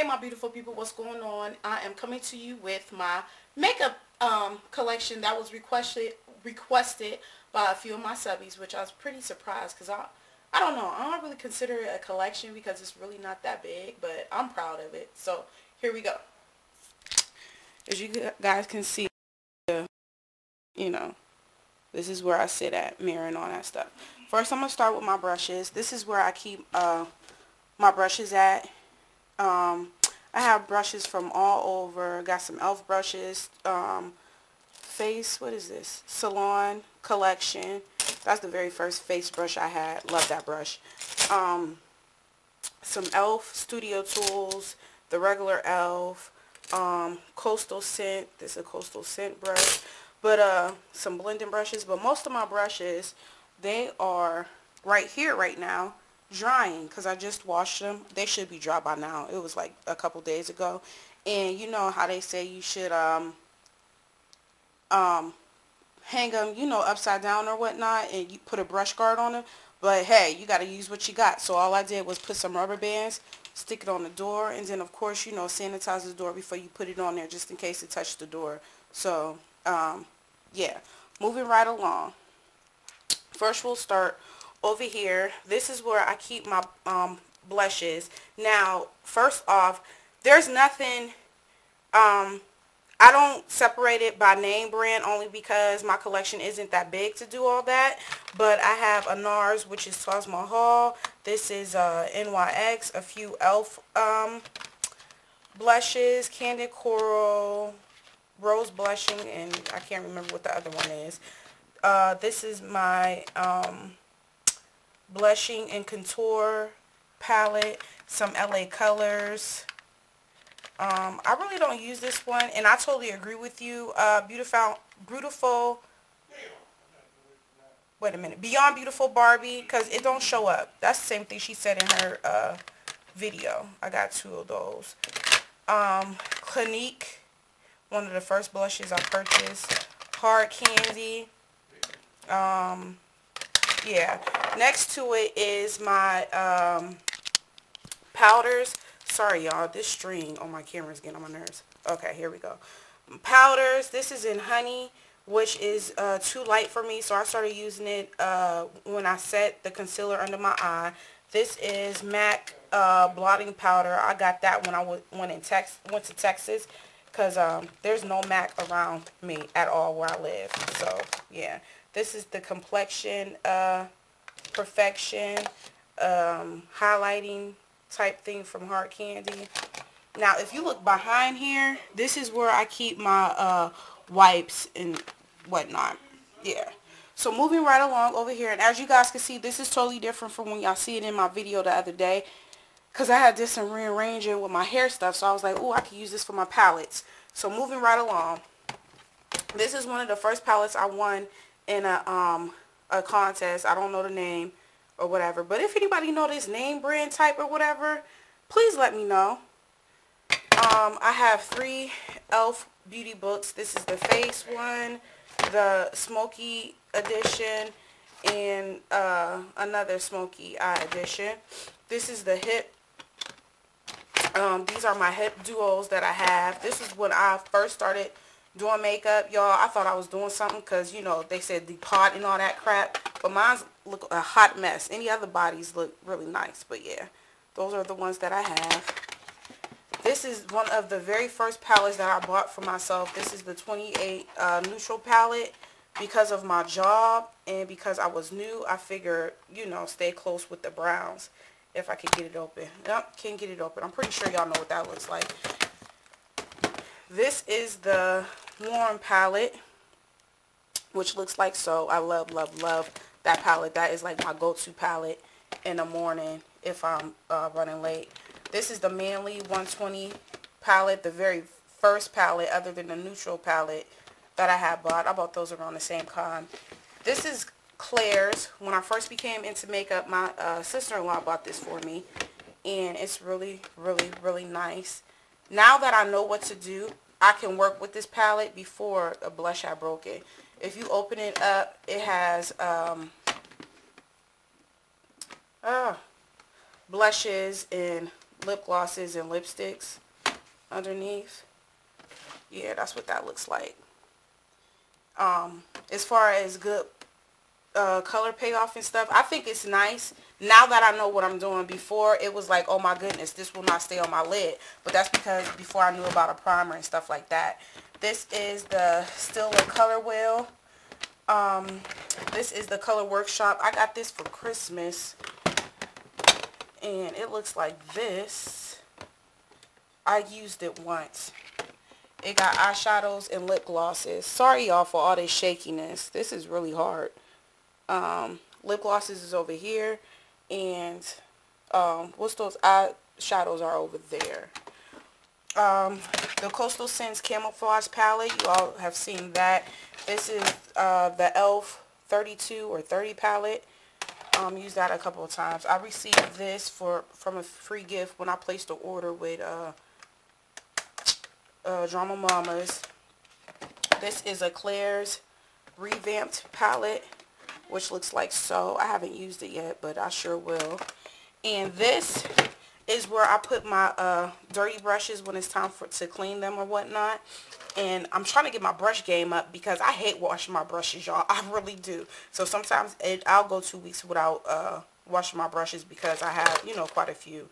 Hey my beautiful people, what's going on? I am coming to you with my makeup um, collection that was requested requested by a few of my subbies, which I was pretty surprised because I, I don't know, I don't really consider it a collection because it's really not that big, but I'm proud of it. So here we go. As you guys can see, you know, this is where I sit at, mirror and all that stuff. First, I'm going to start with my brushes. This is where I keep uh, my brushes at. Um, I have brushes from all over. Got some e.l.f. brushes. Um, face, what is this? Salon collection. That's the very first face brush I had. Love that brush. Um, some e.l.f. Studio Tools. The regular e.l.f. Um, Coastal Scent. This is a Coastal Scent brush. But uh, some blending brushes. But most of my brushes, they are right here right now drying because I just washed them. They should be dry by now. It was like a couple days ago. And you know how they say you should um, um, hang them, you know, upside down or whatnot and you put a brush guard on them. But hey, you got to use what you got. So all I did was put some rubber bands, stick it on the door, and then of course, you know, sanitize the door before you put it on there just in case it touched the door. So, um, yeah, moving right along. First we'll start over here, this is where I keep my um, blushes. Now, first off, there's nothing, um, I don't separate it by name brand only because my collection isn't that big to do all that. But I have a NARS, which is Taj Mahal. This is uh, NYX, a few e.l.f. Um, blushes, Candid Coral, Rose Blushing, and I can't remember what the other one is. Uh, this is my um, blushing and contour palette, some LA Colors. Um, I really don't use this one, and I totally agree with you. Uh, beautiful, beautiful. Wait a minute. Beyond Beautiful Barbie, because it don't show up. That's the same thing she said in her uh, video. I got two of those. Um, Clinique, one of the first blushes I purchased. Hard Candy. Um, yeah. Next to it is my um, powders. Sorry, y'all. This string on my camera is getting on my nerves. Okay, here we go. Powders. This is in honey, which is uh, too light for me, so I started using it uh, when I set the concealer under my eye. This is MAC uh, blotting powder. I got that when I went in Tex went to Texas because um, there's no MAC around me at all where I live. So, yeah. This is the complexion uh, perfection um, highlighting type thing from Hard Candy. Now, if you look behind here, this is where I keep my uh, wipes and whatnot. Yeah. So moving right along over here, and as you guys can see, this is totally different from when y'all see it in my video the other day. Because I had this some rearranging with my hair stuff, so I was like, oh, I could use this for my palettes. So moving right along. This is one of the first palettes I won in a um a contest. I don't know the name or whatever. But if anybody know this name brand type or whatever, please let me know. Um, I have three e.l.f. beauty books. This is the face one, the smoky edition, and uh, another smoky eye edition. This is the hip. Um, these are my hip duos that I have. This is when I first started doing makeup, y'all. I thought I was doing something because, you know, they said the pot and all that crap. But mine's look a hot mess. Any other bodies look really nice. But, yeah, those are the ones that I have. This is one of the very first palettes that I bought for myself. This is the 28 uh, Neutral palette. Because of my job and because I was new, I figured, you know, stay close with the browns if I could get it open. Nope, can't get it open. I'm pretty sure y'all know what that looks like. This is the Warm palette, which looks like so. I love, love, love that palette. That is like my go-to palette in the morning if I'm uh, running late. This is the Manly 120 palette, the very first palette other than the neutral palette that I had bought. I bought those around the same time. This is Claire's. When I first became into makeup, my uh, sister-in-law bought this for me. And it's really, really, really nice. Now that I know what to do, I can work with this palette before a blush I broke it. If you open it up, it has um, uh, blushes and lip glosses and lipsticks underneath. Yeah, that's what that looks like. Um, as far as good uh, color payoff and stuff, I think it's nice. Now that I know what I'm doing before, it was like, oh my goodness, this will not stay on my lid. But that's because before I knew about a primer and stuff like that. This is the Stila Color Wheel. Um, this is the Color Workshop. I got this for Christmas. And it looks like this. I used it once. It got eyeshadows and lip glosses. Sorry y'all for all this shakiness. This is really hard. Um, lip glosses is over here. And um, what's those eyeshadows are over there. Um, the Coastal Scents Camouflage Palette. You all have seen that. This is uh, the e.l.f. 32 or 30 palette. Um, used that a couple of times. I received this for from a free gift when I placed the order with uh, uh, Drama Mamas. This is a Claire's revamped palette, which looks like so. I haven't used it yet, but I sure will. And this is where I put my uh, dirty brushes when it's time for to clean them or whatnot. And I'm trying to get my brush game up because I hate washing my brushes, y'all. I really do. So sometimes it, I'll go two weeks without uh, washing my brushes because I have, you know, quite a few.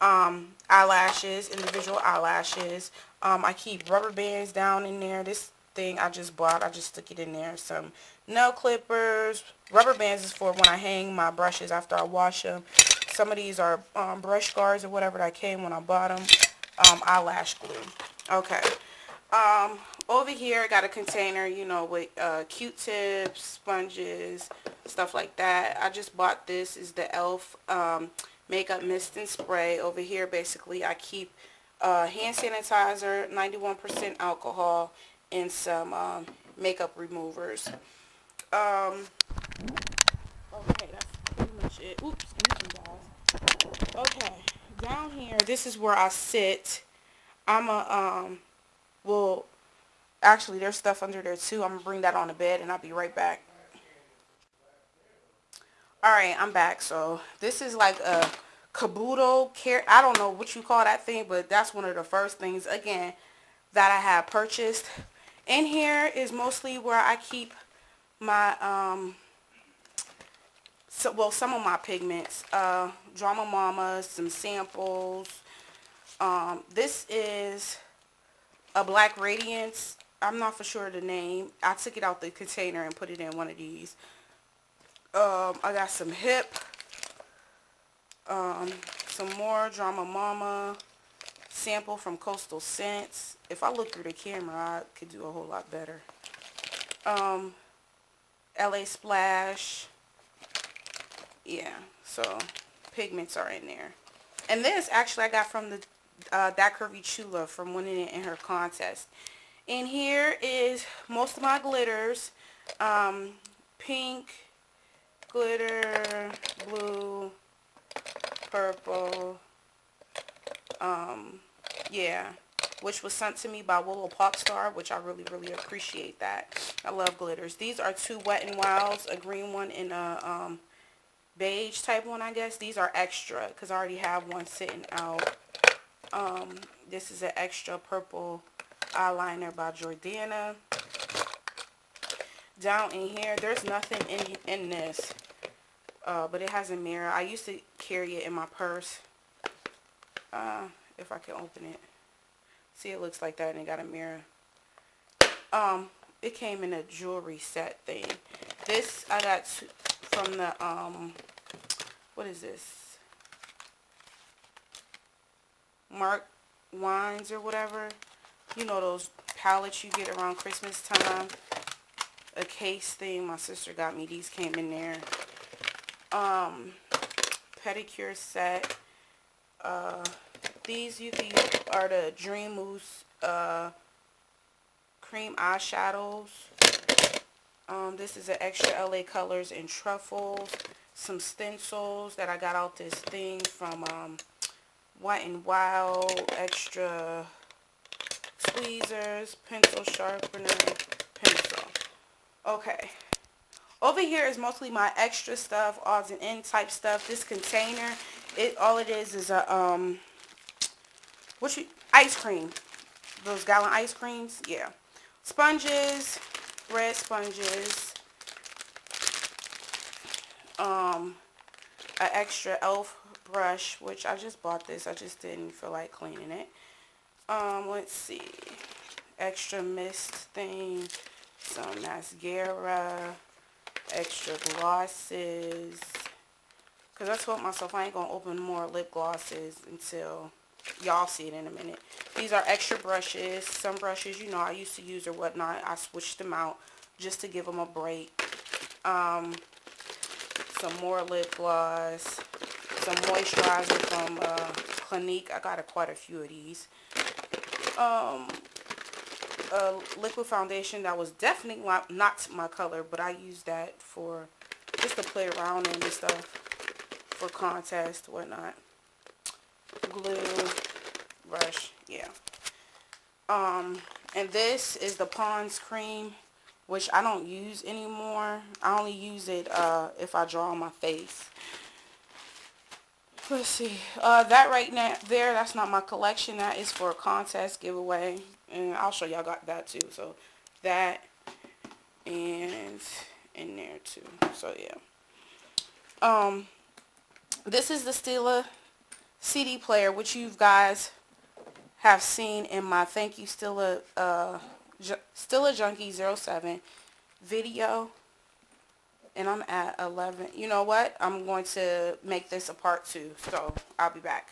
Um, eyelashes, individual eyelashes. Um, I keep rubber bands down in there. This thing I just bought, I just stick it in there. Some nail clippers. Rubber bands is for when I hang my brushes after I wash them. Some of these are um, brush guards or whatever that came when I bought them. Um, eyelash glue. Okay. Um, over here, I got a container, you know, with uh, Q-tips, sponges, stuff like that. I just bought this. is the e.l.f. Um, makeup mist and spray. Over here, basically, I keep uh, hand sanitizer, 91% alcohol, and some um, makeup removers. Um, okay, that's pretty much it. Oops. Okay, down here, this is where I sit. I'm a, um, well, actually, there's stuff under there, too. I'm going to bring that on the bed, and I'll be right back. Alright, I'm back. So, this is like a Kabuto care. I don't know what you call that thing, but that's one of the first things, again, that I have purchased. In here is mostly where I keep my, um, so, well, some of my pigments. Uh, Drama Mama, some samples. Um, this is a Black Radiance. I'm not for sure the name. I took it out the container and put it in one of these. Um, I got some hip. Um, some more Drama Mama sample from Coastal Scents. If I look through the camera, I could do a whole lot better. Um, LA Splash. Yeah, so pigments are in there. And this actually I got from the uh, That Curvy Chula from winning it in her contest. And here is most of my glitters. Um, pink, glitter, blue, purple. Um, yeah, which was sent to me by Willow Popstar, which I really, really appreciate that. I love glitters. These are two Wet n Wilds, a green one and a um, beige type one, I guess. These are extra because I already have one sitting out. Um, this is an extra purple eyeliner by Jordana. Down in here, there's nothing in, in this, uh, but it has a mirror. I used to carry it in my purse, uh, if I can open it. See, it looks like that, and it got a mirror. Um, it came in a jewelry set thing. This I got from the, um, what is this? Mark Wines or whatever you know those palettes you get around Christmas time. A case thing. My sister got me. These came in there. Um, pedicure set. Uh, these you can use are the Dream Mousse uh, cream eyeshadows. Um, this is an extra LA Colors and Truffles. Some stencils that I got out this thing from um, Wet n Wild Extra tweezers, pencil sharpener, pencil. Okay. Over here is mostly my extra stuff, odds and end type stuff. This container, it all it is is a um what you, ice cream. Those gallon ice creams, yeah. Sponges, red sponges. Um, an extra e.l.f. brush, which I just bought this. I just didn't feel like cleaning it. Um, let's see. Extra mist thing. Some mascara. Extra glosses. Because I told myself I ain't going to open more lip glosses until y'all see it in a minute. These are extra brushes. Some brushes, you know, I used to use or whatnot. I switched them out just to give them a break. Um, some more lip gloss. Some moisturizer from uh, Clinique. I got a, quite a few of these. Um, a liquid foundation that was definitely not my color, but I used that for just to play around in and stuff for contest, whatnot. Glue, brush, yeah. Um, and this is the Pond's cream, which I don't use anymore. I only use it uh, if I draw on my face. Let's see. Uh, that right now, there, that's not my collection. That is for a contest giveaway. And I'll show y'all got that too. So, that and in there too. So, yeah. Um, this is the Stila CD player, which you guys have seen in my Thank You Stila, uh, Stila Junkie 07 video and I'm at 11. You know what? I'm going to make this a part two, so I'll be back.